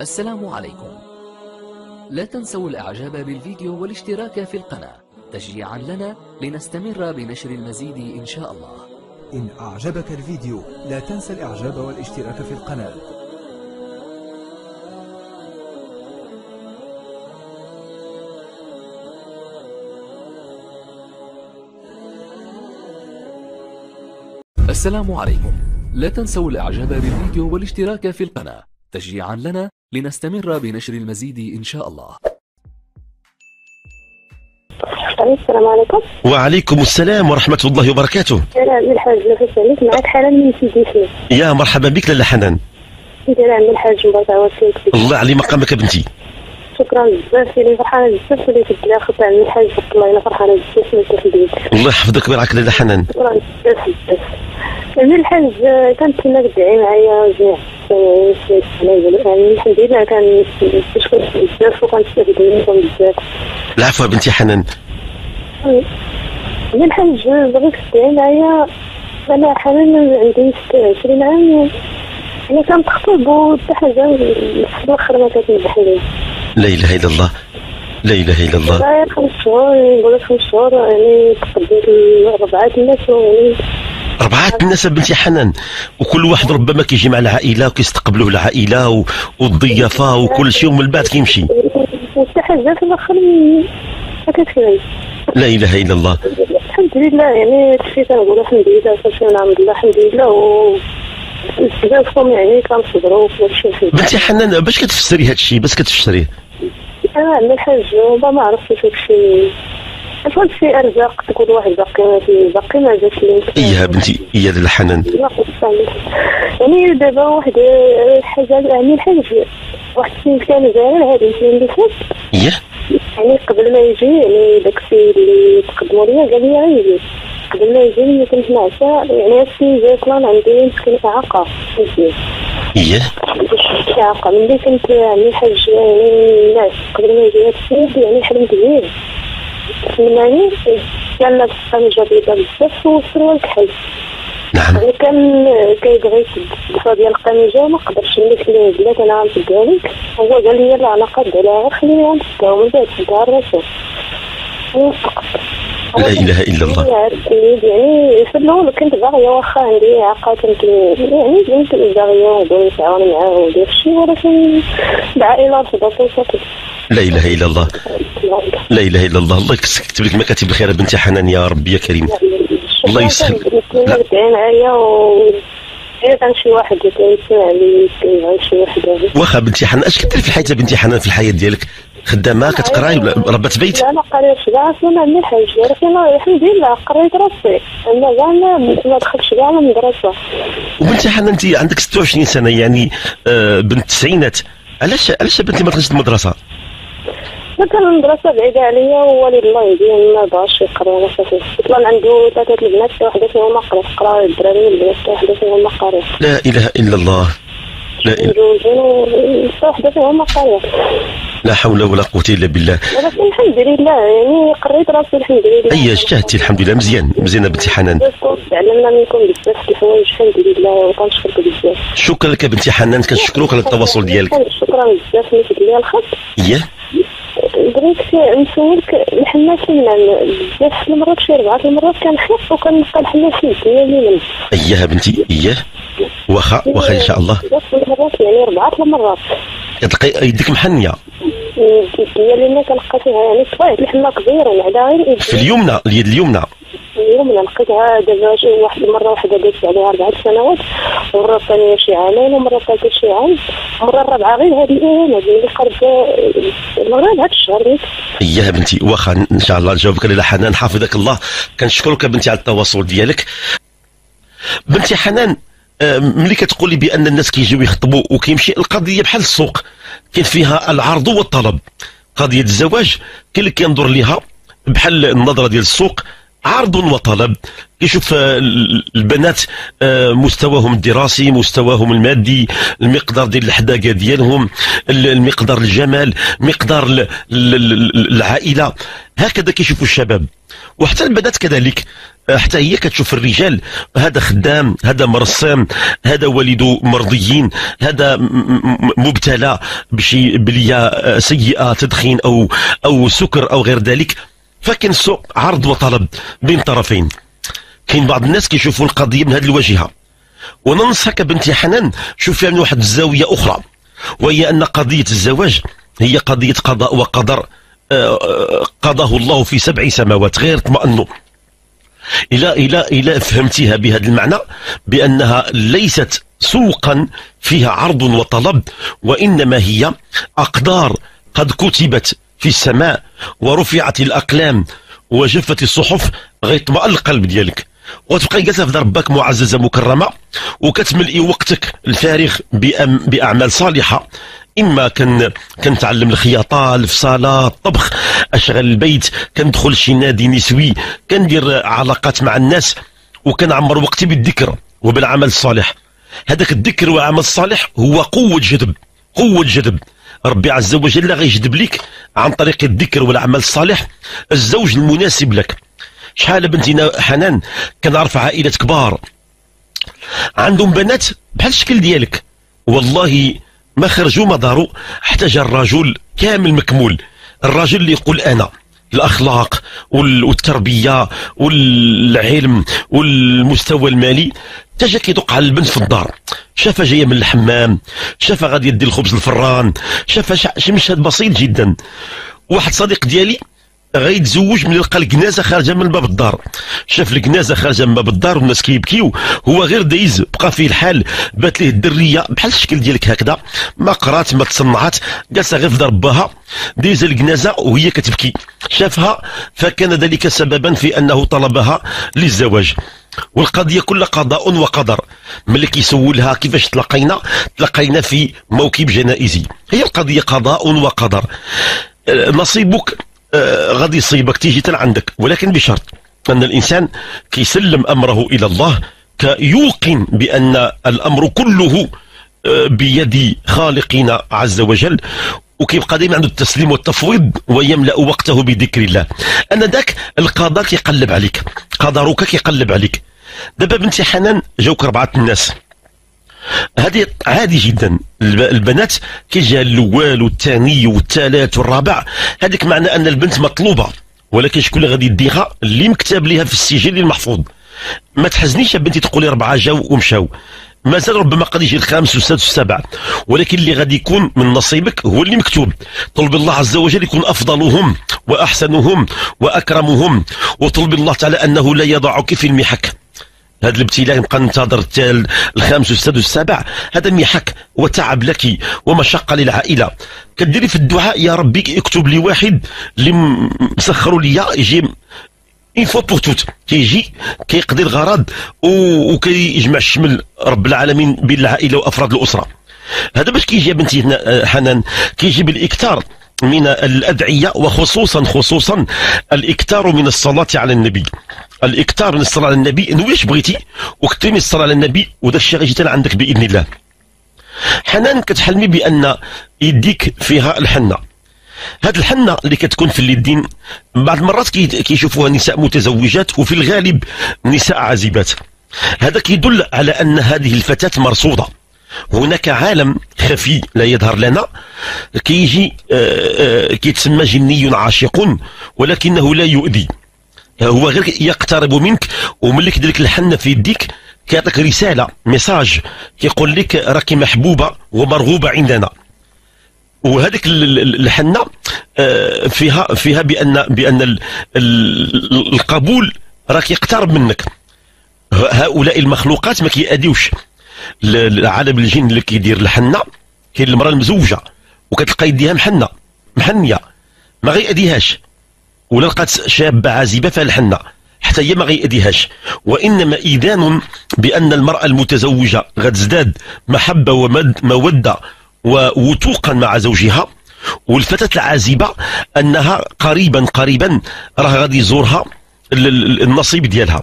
السلام عليكم. لا تنسوا الإعجاب بالفيديو والاشتراك في القناة. تشجيعا لنا لنستمر بنشر المزيد إن شاء الله. إن أعجبك الفيديو لا تنسى الإعجاب والاشتراك في القناة. السلام عليكم. لا تنسوا الإعجاب بالفيديو والاشتراك في القناة. تشجيعا لنا لنستمر بنشر المزيد إن شاء الله. السلام عليكم. وعليكم السلام ورحمة الله وبركاته. أنا عند الحاج نفس عليك معك حنان من سيدي يا مرحبا بك لاله حنان. عند الحاج مبارك الله علي مقامك بنتي. شكرا بزاف أنا فرحانة بزاف اللي كنت لا خطا عند الحاج والله أنا فرحانة بزاف من في البيت الله يحفظك ويرعاك لاله حنان. شكرا بزاف بزاف عند الحاج كانت كدعي معايا جميع يعني منكم بزاف العفو بنتي حنان. عند الحاج بغيت تدعي معايا أنا حنان عندي 26 عام أنا كنتخطب وحتى حاجة في الآخر ما كتنجح لي لا إله إلا الله. لا إله إلا الله. خمس شهور نقول خمس شهور يعني تقديت ربعة الناس يعني أربعة الناس بنتي حنان وكل واحد ربما كيجي مع العائلة وكيستقبلوه العائلة و- والضيافة وكل شيء ومن بعد كيمشي. وحتى حاجة في الآخر ما لا إله إلا الله. الحمد لله يعني هادشي كنقول الحمد لله فاش نعمل الله الحمد لله و بزافهم يعني كنصبروا في هادشي الحمد بنتي حنان باش كتفسري هذا الشيء باش كتفسريه؟ أنا عندي الحاج والله ما عرفتش هادشي. كل شي أرزاق تقول واحد باقي باقي ما جاش لي. يا بنتي لاله حنان لا قصة. يعني دابا واحد الحاجة يعني الحاج واحد السيد كان زارع هذا السنين اللي فات إيه يعني قبل ما يجي يعني داك السيد اللي تقدموا ليا قال لي غيجي قبل ما يجي ملي كنت نعسى يعني السيد جاي كلان عندي مسكين إعاقة. مزيان إيه إعاقة. ملي كنت يعني الحاج يعني ناس قبل ما يجي هاد السيد يعني حلمت بيه سمعني كان لابس قميجة بيضا بزاف وسروال كحل نعم. يعني كان كيبغي يسد الدفا ديال القميجه وما قدرش قلت ليه بلاتي أنا غنسدها لك. هو قال لي لا أنا عليها غير خليني غنسدها ومن بعد سدها الراسو لا إله إلا الله يعني في الأول كنت باغيه واخا عندي اعاقه كنت يعني كنت باغيه ونقول نتعاون معاه وداك الشيء ولكن العائله وصافي لا إله إلا الله لا إله إلا الله الله يكتب لك مكاتب الخير بنتي حنان يا ربي يا كريم الله يسهل. شي واحد شي واخا بنتي حنان اش كدير في الحياة يا بنتي حنان في الحياة ديالك خدامه كتقراي ولا ربة بيت؟ لا ما قريتش كاع ما عندي حاجة ولكن الحمد لله قريت راسي. أما كاع ما دخلتش كاع المدرسة وبنتي حنان انت عندك 26 سنة يعني آه بنت التسعينات علاش علاش بنتي ما دخلتش المدرسة؟ مثلا المدرسة بعيدة عليا ووالد الله يهديه ما بغاش يقرا ولا صافي أصلا عنده ثلاثة البنات حتى وحدة فيهم ما قرات قرا الدراري والبنات حتى وحدة فيهم ما قرات لا إله إلا الله. لا إله مزوجين حتى وحدة فيهم ما قرات لا حول ولا قوة إلا بالله. ولكن الحمد لله يعني قريت راسي الحمد لله. أي اجتهدتي الحمد لله مزيان مزيانه بنتي حنان تعلمنا منكم بزاف الحوايج الحمد لله وكنشكرك بزاف. شكرا لك بنتي حنان كنشكروك على التواصل ديالك. شكرا بزاف ملي لي الخط إيه بغيت نسولك الحماس المنام بزاف المرات شي ربعة المرات كنخاف وكنبقى الحماس الدنيا إيه يا بنتي إيه واخا واخا إن شاء الله. بزاف المرات يعني ربعة المرات. تلقي يدك محنية. يعني صغير غير في اليمنى اليد اليمنى. اليوم أنا لقيتها دابا شي واحد مرة واحدة دازت عليها أربع سنوات ومره الثانية شي عامين ومرة الثالثه شي عام المره الرابعه غير هذه الأيام هذه اللي قرب المره هذا الشهر. يا بنتي واخا إن شاء الله نجاوبك لاله حنان حافظك الله. كنشكرك بنتي على التواصل ديالك. بنتي حنان ملي كتقولي بأن الناس كيجيو يخطبوا وكيمشي القضية بحال السوق كاين فيها العرض والطلب. قضية الزواج كاين اللي كينظر ليها بحال النظرة ديال السوق. عرض وطلب. كيشوف آه، البنات آه، مستواهم الدراسي مستواهم المادي المقدار ديال الحداقة ديالهم المقدار الجمال مقدار ال- ال- ال- العائلة. هكذا كيشوفوا الشباب. وحتى البنات كذلك. آه، حتى هي كتشوف الرجال. هذا خدام هذا مرسم هذا والده مرضيين هذا مبتلى بشي بليه سيئة تدخين أو أو سكر أو غير ذلك. فكان سوء عرض وطلب بين طرفين. كاين بعض الناس كيشوفوا القضية من هذه الواجهة. وننصحك بنتي حنان شوفيها من واحد الزاوية أخرى. وهي أن قضية الزواج هي قضية قضاء وقدر آه، آه، قضاه الله في سبع سماوات غير اطمئنوا إلى إلى إلى فهمتها بهذا المعنى بأنها ليست سوقا فيها عرض وطلب وإنما هي أقدار قد كتبت في السماء ورفعت الأقلام وجفت الصحف غيطمئن القلب ديالك. وتبقى جالسه في دار ربك معززه مكرمة وكتملئي وقتك الفارغ بأعمال صالحة. إما كان كنتعلم الخياطة الفصالة الطبخ أشغل البيت كندخل شي نادي نسوي كندير علاقات مع الناس وكنعمر وقتي بالذكر وبالعمل الصالح. هذاك الذكر والعمل الصالح هو قوة جذب قوة جذب. ربي عز وجل غيجذب لك عن طريق الذكر والعمل الصالح الزوج المناسب لك. شحال بنتنا حنان كنعرف عائلات كبار. عندهم بنات بحال الشكل ديالك. والله ما خرجوا ما داروا جا الرجل كامل مكمول. الرجل اللي يقول أنا. الأخلاق وال- والتربية والعلم والمستوى المالي تجا كيدق على البنت في الدار. شافها جاية من الحمام شافها غادي يدي الخبز الفران شافها شي مشهد بسيط جدا. واحد صديق ديالي غيتزوج من لقى الكنازة خارجة من باب الدار. شاف الكنازة خارجة من باب الدار والناس كيبكيو. هو غير دايز بقى فيه الحال. بات ليه الدرية. بحال الشكل ديالك هكذا. ما قرات ما تصنعت جالسة غير في دار باها. دايزه الكنازة وهي كتبكي. شافها فكان ذلك سببا في أنه طلبها للزواج. والقضية كلها قضاء وقدر. ملي كيسولها كيفاش تلاقينا؟ تلاقينا في موكب جنائزي. هي القضية قضاء وقدر. آه، نصيبك غادي يصيبك تيجي عندك. ولكن بشرط أن الإنسان كيسلم أمره إلى الله كيوقن بأن الأمر كله آه، بيد خالقنا عز وجل وكيبقى دائما عنده التسليم والتفويض ويملأ وقته بذكر الله. أنا ذاك القضاء كيقلب عليك قدرك كيقلب عليك. دابا بنتي حنان جاوك أربعة الناس. هذه عادي جدا. الب- البنات كيجي الأول والثاني والثالث والرابع هذيك معنى أن البنت مطلوبة ولكن شكون اللي غادي يديها؟ اللي مكتاب ليها في السجل المحفوظ. ما تحزنيش يا بنتي تقولي اربعه جاو ومشاو. مازال ربما قد يجي الخامس والسادس والسابع. ولكن اللي غادي يكون من نصيبك هو اللي مكتوب. طلب الله عز وجل يكون أفضلهم وأحسنهم وأكرمهم وطلب الله تعالى أنه لا يضعك في المحك. هذا الابتلاء نبقى ننتظر الخامس والسادس والسابع. هذا محك وتعب لك ومشقة للعائلة. كديري في الدعاء يا ربي اكتب لي واحد اللي مسخروا ليا يجي une fois pour toutes كيجي كيقضي الغرض وكيجمع الشمل رب العالمين بين العائلة وأفراد الأسرة. هذا باش كيجي يا بنتي هنا آه، حنان كيجي بالإكثار. من الأدعية وخصوصا خصوصا الاكثار من الصلاة على النبي. الاكثار من الصلاة على النبي نويش بغيتي؟ وكثري من الصلاة على النبي وداك الشيء غيجي عندك بإذن الله. حنان كتحلمي بأن يديك فيها الحنة. هاد الحنة اللي كتكون في اليدين بعض المرات كي- كيشوفوها نساء متزوجات وفي الغالب نساء عازبات. هذا كيدل على أن هذه الفتاة مرصودة. هناك عالم خفي لا يظهر لنا. كيجي آه، آه، كيتسمى جني عاشق ولكنه لا يؤذي. هو غير يقترب منك وملي كيدير لك الحنه في يديك كيعطيك رسالة message كيقول لك راك محبوبة ومرغوبة عندنا. وهذيك ال- ال- الحنة آه، فيها فيها بأن بأن ال- ال- القبول راك يقترب منك. هؤلاء المخلوقات ما كيأديوش العالم الجن اللي كيدير الحنة كاين المرأة المزوجة وكتلقى يديها محنة محنية ما غيأديهاش. ولا لقات شابة عازبة فيها الحنة حتى هي ما غيأديهاش. وإنما اذان بأن المرأة المتزوجة غتزداد محبة ومد مودة ووثوقا مع زوجها. والفتاة العازبة أنها قريبا قريبا راه غادي يزورها ال- ال- النصيب ديالها.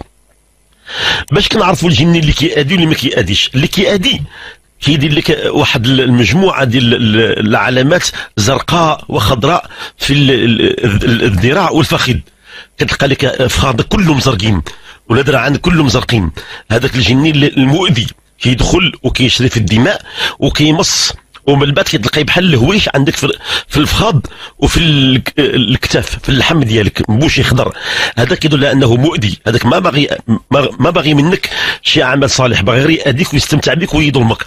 باش كنعرفوا الجن اللي كيأدي واللي ما كيأديش. اللي كيأدي كيدير لك واحد المجموعة ديال العلامات زرقاء وخضراء في الذراع والفخذ. كتلقى لك فخاذك كلهم زرقين ولا ذراعان كلهم زرقين. هذاك الجني المؤذي كيدخل وكيشري في الدماء وكيمص ومن بعد كتلقاي بحال الهويش عندك في الفخاض وفي الكتاف في اللحم ديالك مبوشي خضر هذا كيدل على أنه مؤذي. هذاك ما باغي ما باغي منك شي عمل صالح باغي غير يأذيك ويستمتع بك ويظلمك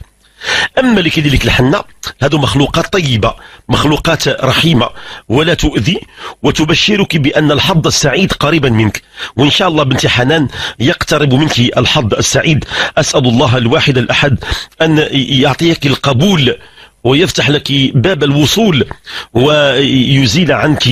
أما اللي كيدير لك الحنة هذو مخلوقات طيبة مخلوقات رحيمة ولا تؤذي وتبشرك بأن الحظ السعيد قريبا منك. وإن شاء الله بنتي حنان يقترب منك الحظ السعيد. أسأل الله الواحد الأحد أن يعطيك القبول ويفتح لك باب الوصول ويزيل عنك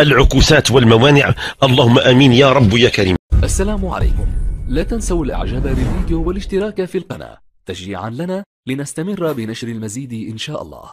العكوسات والموانع. اللهم آمين يا رب يا كريم. السلام عليكم. لا تنسوا الاعجاب بالفيديو والاشتراك في القناة. تشجيعا لنا لنستمر بنشر المزيد إن شاء الله.